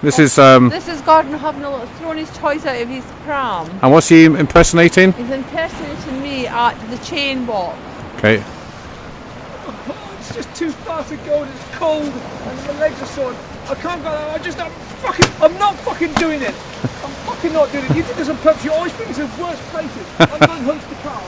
This is um, This is Gordon Hubnall throwing his toys out of his pram. and what's he impersonating? He's impersonating me at the chain walk. Okay. Oh, it's just too far to go and it's cold and my legs are sore. I can't go I just I'm fucking I'm not fucking doing it. I'm fucking not doing it. You did this on purpose. You always bring me to the worst places. I'm going home to the car.